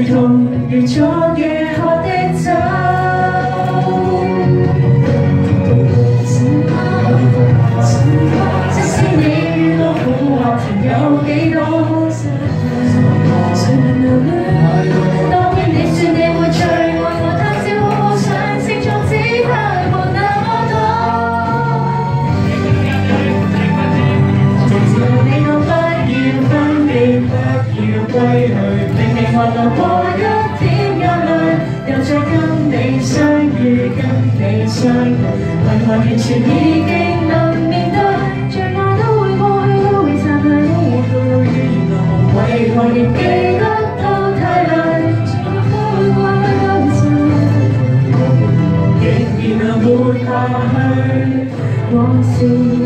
如同越挫越下的酒，即使你我苦乐，有几多？心痛。当天你说你会最爱我，谈笑只怕没那么多。你我不要分别，不要归去。流过一点眼泪，又再跟你相遇，跟你相遇，为何完全已经能面对？最爱都会过去，都会散去，我会做到依然为何仍记得到太累？想飞过那道长夜，仍然能活下去。往事。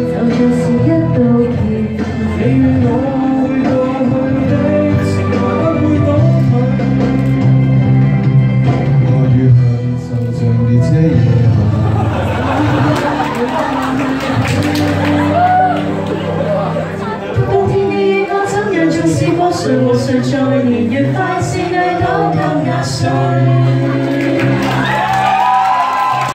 will search only if I